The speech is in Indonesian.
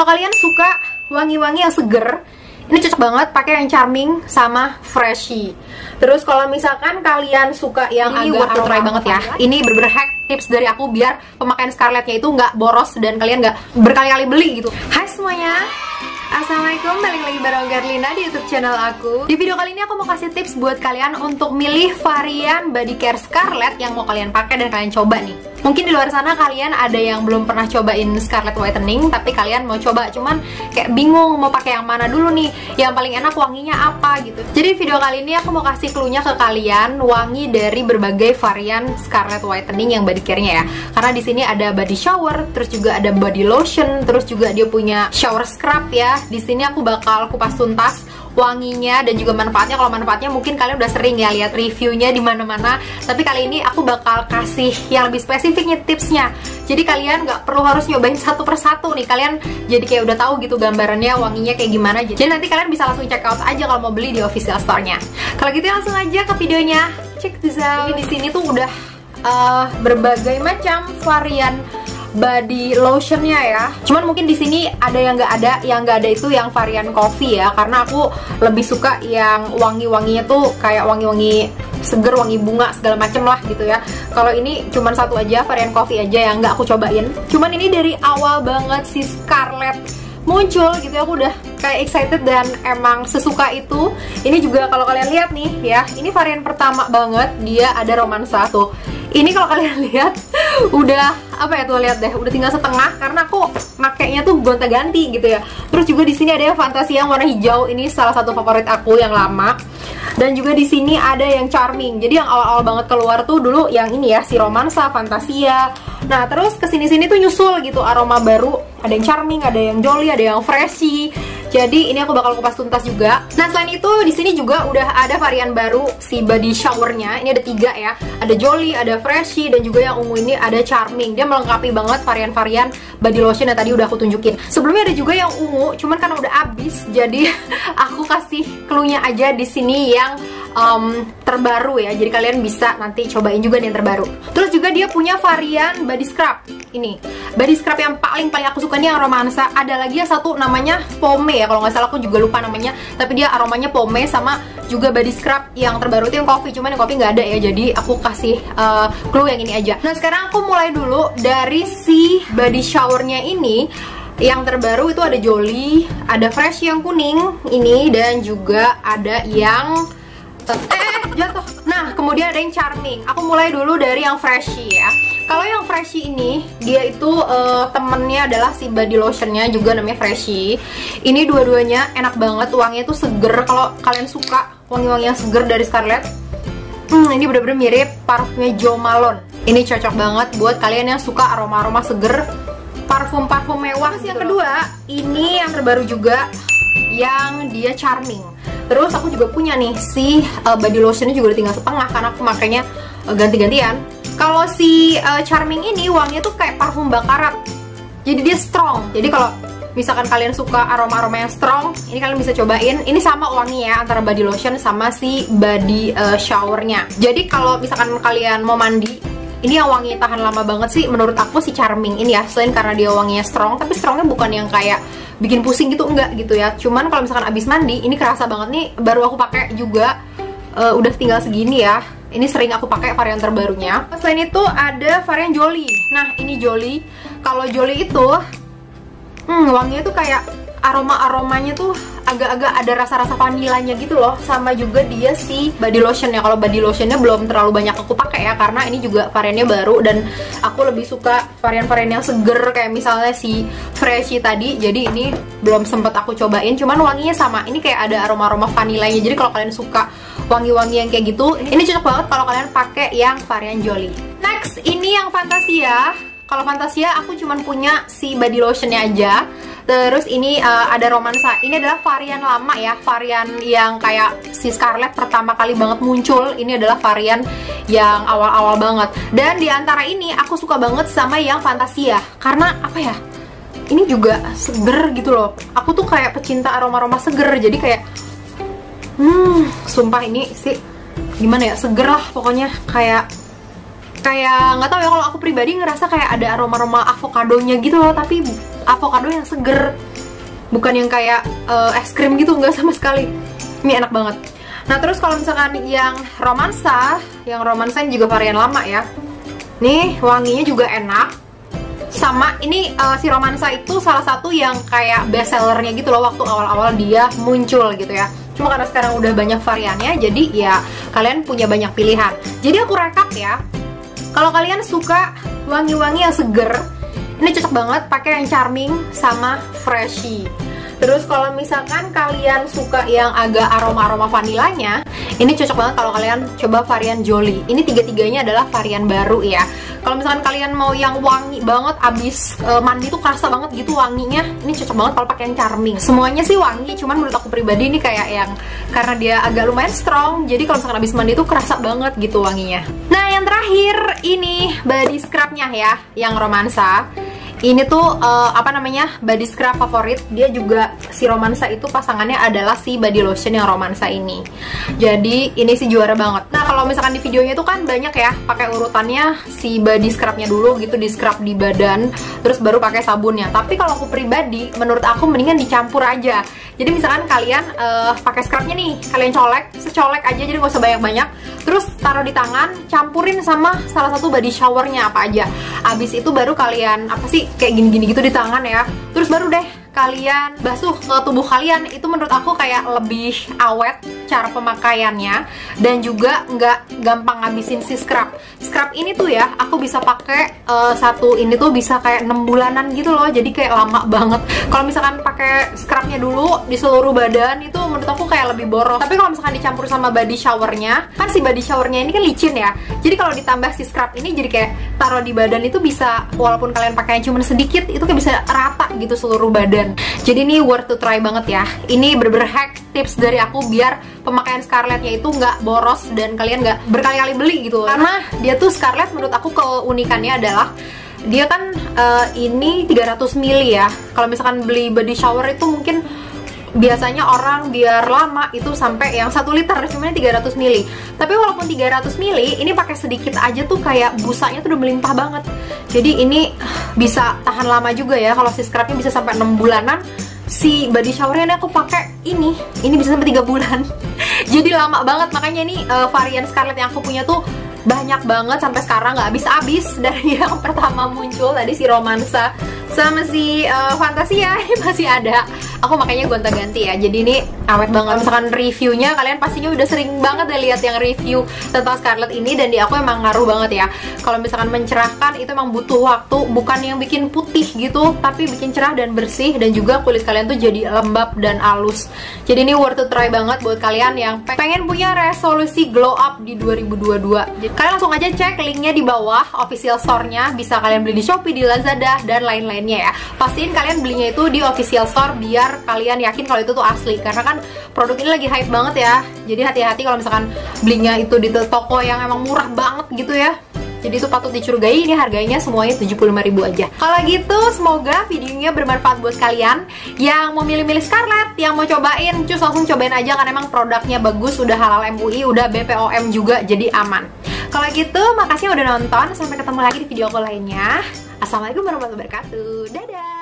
Kalau kalian suka wangi-wangi yang seger, ini cocok banget pakai yang charming sama freshy. Terus kalau misalkan kalian suka yang Ini agak worth to try banget ya. Ini bener-bener hack tips dari aku biar pemakaian Scarlettnya itu nggak boros dan kalian nggak berkali-kali beli gitu. Hai semuanya. Assalamualaikum, balik lagi bareng Garlina di YouTube channel aku. Di video kali ini aku mau kasih tips buat kalian untuk milih varian body care Scarlett yang mau kalian pakai dan kalian coba nih. Mungkin di luar sana kalian ada yang belum pernah cobain Scarlett Whitening, tapi kalian mau coba cuman kayak bingung mau pakai yang mana dulu nih, yang paling enak wanginya apa gitu. Jadi video kali ini aku mau kasih clue-nya ke kalian wangi dari berbagai varian Scarlett Whitening yang body care-nya ya. Karena di sini ada body shower, terus juga ada body lotion, terus juga dia punya shower scrub ya. Di sini aku bakal kupas tuntas wanginya dan juga manfaatnya. Kalau manfaatnya mungkin kalian udah sering ya lihat reviewnya di mana-mana. Tapi kali ini aku bakal kasih yang lebih spesifiknya tipsnya. Jadi kalian nggak perlu harus nyobain satu persatu nih. Kalian jadi kayak udah tahu gitu gambarannya wanginya kayak gimana. Jadi nanti kalian bisa langsung check out aja kalau mau beli di official store-nya. Kalau gitu langsung aja ke videonya. Check this out. Ini di sini tuh udah uh, berbagai macam varian body lotionnya ya. Cuman mungkin di sini ada yang nggak ada, yang nggak ada itu yang varian coffee ya. Karena aku lebih suka yang wangi-wanginya tuh kayak wangi-wangi seger, wangi bunga segala macem lah gitu ya. Kalau ini cuman satu aja varian coffee aja yang nggak aku cobain. Cuman ini dari awal banget si Scarlett muncul gitu ya aku udah kayak excited dan emang sesuka itu ini juga kalau kalian lihat nih ya ini varian pertama banget dia ada romansa tuh ini kalau kalian lihat udah apa ya tuh lihat deh udah tinggal setengah karena aku makainya tuh gonta-ganti gitu ya. Terus juga di sini ada yang fantasi yang warna hijau ini salah satu favorit aku yang lama. Dan juga di sini ada yang charming jadi yang awal-awal banget keluar tuh dulu yang ini ya si romansa fantasia. Nah terus ke sini-sini tuh nyusul gitu aroma baru ada yang charming ada yang jolly ada yang freshy jadi ini aku bakal kupas tuntas juga. Nah selain itu di sini juga udah ada varian baru si body showernya. Ini ada tiga ya. Ada Jolly, ada Freshy, dan juga yang ungu ini ada Charming. Dia melengkapi banget varian-varian body lotion yang tadi udah aku tunjukin. Sebelumnya ada juga yang ungu, cuman karena udah habis, jadi aku kasih clue-nya aja di sini yang um, terbaru ya. Jadi kalian bisa nanti cobain juga nih yang terbaru. Terus juga dia punya varian body scrub. Ini body scrub yang paling paling aku suka nih yang romansa. Ada lagi yang satu namanya Pome ya kalau nggak salah aku juga lupa namanya. Tapi dia aromanya Pome sama juga body scrub yang terbaru itu yang coffee. Cuman yang coffee nggak ada ya. Jadi aku kasih uh, clue yang ini aja. Nah sekarang aku mulai dulu dari si body showernya ini yang terbaru itu ada Jolly, ada Fresh yang kuning ini dan juga ada yang eh jatuh. Kemudian ada yang charming. Aku mulai dulu dari yang freshy ya. Kalau yang freshy ini, dia itu uh, temennya adalah si body lotionnya juga namanya freshy. Ini dua-duanya enak banget, wanginya tuh seger. Kalau kalian suka wangi-wangi yang seger dari Scarlett, hmm, ini bener-bener mirip parfumnya Jo Malone. Ini cocok banget buat kalian yang suka aroma-aroma seger, parfum-parfum mewah. Terus yang kedua, ini yang terbaru juga, yang dia charming. Terus aku juga punya nih si uh, body lotionnya juga udah tinggal setengah karena aku makainya uh, ganti-gantian. Kalau si uh, Charming ini wanginya tuh kayak parfum bakarat. Jadi dia strong. Jadi kalau misalkan kalian suka aroma-aroma yang strong, ini kalian bisa cobain. Ini sama wanginya antara body lotion sama si body uh, showernya. Jadi kalau misalkan kalian mau mandi, ini yang wangi tahan lama banget sih menurut aku si Charming ini ya. Selain karena dia wanginya strong, tapi strongnya bukan yang kayak bikin pusing gitu enggak gitu ya. Cuman kalau misalkan abis mandi ini kerasa banget nih baru aku pakai juga uh, udah tinggal segini ya. Ini sering aku pakai varian terbarunya. Selain itu ada varian Jolly. Nah ini Jolly. Kalau Jolly itu hmm, wanginya tuh kayak aroma-aromanya tuh agak-agak ada rasa-rasa vanilanya gitu loh. Sama juga dia si body lotionnya. Kalau body lotionnya belum terlalu banyak aku pakai ya karena ini juga variannya baru. Dan aku lebih suka varian-varian yang seger kayak misalnya si freshy tadi. Jadi ini belum sempet aku cobain cuman wanginya sama. Ini kayak ada aroma-aroma vanilanya. Jadi kalau kalian suka wangi-wangi yang kayak gitu ini cocok banget kalau kalian pakai yang varian Jolly. Next ini yang Fantasia. Kalau Fantasia aku cuman punya si body lotionnya aja Terus ini uh, ada romansa. Ini adalah varian lama ya, varian yang kayak si Scarlett pertama kali banget muncul. Ini adalah varian yang awal-awal banget. Dan di antara ini aku suka banget sama yang Fantasia karena apa ya? Ini juga seger gitu loh. Aku tuh kayak pecinta aroma-aroma seger. Jadi kayak hmm, sumpah ini sih gimana ya? Seger lah pokoknya kayak kayak nggak tahu ya kalau aku pribadi ngerasa kayak ada aroma-aroma avokadonya gitu loh tapi avocado yang seger. Bukan yang kayak uh, es krim gitu nggak sama sekali. Ini enak banget. Nah terus kalau misalkan yang romansa yang romansa juga varian lama ya. Nih wanginya juga enak. Sama ini uh, si romansa itu salah satu yang kayak best sellernya gitu loh waktu awal-awal dia muncul gitu ya. Cuma karena sekarang udah banyak variannya jadi ya kalian punya banyak pilihan. Jadi aku rekap ya kalau kalian suka wangi-wangi yang seger ini cocok banget pakai yang charming sama freshy Terus kalau misalkan kalian suka yang agak aroma-aroma vanilanya, ini cocok banget kalau kalian coba varian Jolly. Ini tiga-tiganya adalah varian baru ya. Kalau misalkan kalian mau yang wangi banget, abis e, mandi tuh kerasa banget gitu wanginya, ini cocok banget kalau pakai yang charming. Semuanya sih wangi, cuman menurut aku pribadi ini kayak yang karena dia agak lumayan strong, jadi kalau misalkan abis mandi tuh kerasa banget gitu wanginya. Nah yang terakhir ini body scrubnya ya, yang romansa ini tuh uh, apa namanya body scrub favorit. Dia juga si romansa itu pasangannya adalah si body lotion yang romansa ini. Jadi ini sih juara banget. Nah kalau misalkan di videonya itu kan banyak ya pakai urutannya si body scrubnya dulu gitu di scrub di badan terus baru pakai sabunnya. Tapi kalau aku pribadi menurut aku mendingan dicampur aja. Jadi misalkan kalian uh, pakai scrubnya nih kalian colek secolek aja jadi gak usah banyak-banyak. Terus taruh di tangan campurin sama salah satu body showernya apa aja. Abis itu baru kalian apa sih kayak gini-gini gitu di tangan ya. Terus baru deh kalian basuh ke tubuh kalian itu menurut aku kayak lebih awet cara pemakaiannya dan juga nggak gampang ngabisin si scrub. Scrub ini tuh ya aku bisa pakai uh, satu ini tuh bisa kayak 6 bulanan gitu loh jadi kayak lama banget. Kalau misalkan pakai scrubnya dulu di seluruh badan itu menurut aku kayak lebih boros. Tapi kalau misalkan dicampur sama body showernya kan si body showernya ini kan licin ya jadi kalau ditambah si scrub ini jadi kayak taruh di badan itu bisa walaupun kalian pakai cuma sedikit itu kayak bisa rata gitu seluruh badan jadi ini worth to try banget ya. Ini bener-bener hack tips dari aku biar pemakaian Scarlettnya itu nggak boros dan kalian nggak berkali-kali beli gitu. Karena dia tuh Scarlett menurut aku keunikannya adalah dia kan uh, ini 300 ml ya. Kalau misalkan beli body shower itu mungkin biasanya orang biar lama itu sampai yang satu liter cuma 300 ml tapi walaupun 300 ml ini pakai sedikit aja tuh kayak busanya tuh udah melimpah banget. Jadi ini bisa tahan lama juga ya. Kalau si scrubnya bisa sampai 6 bulanan. Si body showernya aku pakai ini. Ini bisa sampai tiga bulan. Jadi lama banget. Makanya ini uh, varian Scarlett yang aku punya tuh banyak banget sampai sekarang. Nggak habis-habis dari yang pertama muncul tadi si romansa sama si uh, Fantasia masih ada. Aku makanya gonta-ganti ya. Jadi ini awet banget. Misalkan reviewnya kalian pastinya udah sering banget deh lihat yang review tentang Scarlett ini. Dan di aku emang ngaruh banget ya. Kalau misalkan mencerahkan itu emang butuh waktu. Bukan yang bikin putih gitu tapi bikin cerah dan bersih. Dan juga kulit kalian tuh jadi lembab dan halus. Jadi ini worth to try banget buat kalian yang pengen punya resolusi glow up di 2022 jadi kalian langsung aja cek linknya di bawah official store-nya. Bisa kalian beli di Shopee, di Lazada dan lain-lainnya ya. Pastiin kalian belinya itu di official store biar biar kalian yakin kalau itu tuh asli. Karena kan produk ini lagi hype banget ya. Jadi hati-hati kalau misalkan belinya itu di toko yang emang murah banget gitu ya. Jadi itu patut dicurigai. Ini harganya semuanya 75.000 aja. Kalau gitu semoga videonya bermanfaat buat kalian yang mau milih-milih Scarlett yang mau cobain cus langsung cobain aja karena emang produknya bagus udah halal MUI udah BPOM juga jadi aman. Kalau gitu makasih udah nonton. Sampai ketemu lagi di video aku lainnya Assalamualaikum warahmatullahi wabarakatuh dadah